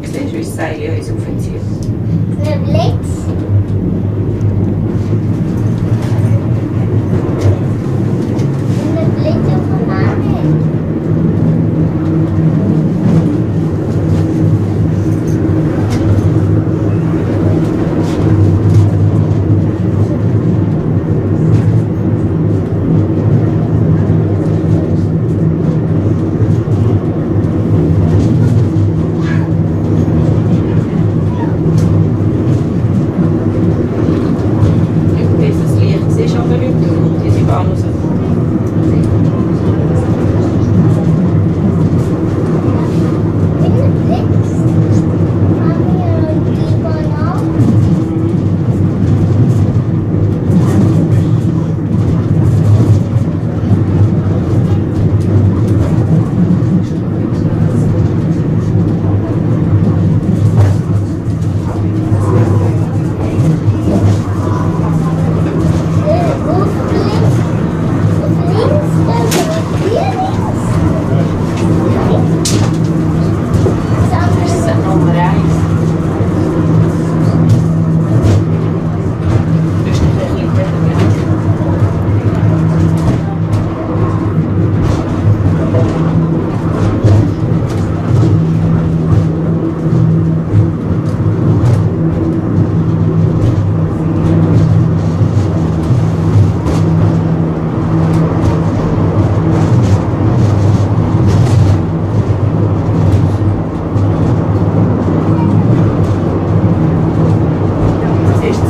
Questões de sair, eu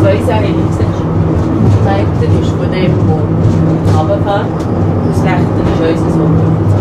soll ich sagen, ich sehe schon, das eine ist von dem, der runterfährt, das rechte ist unser Sohn.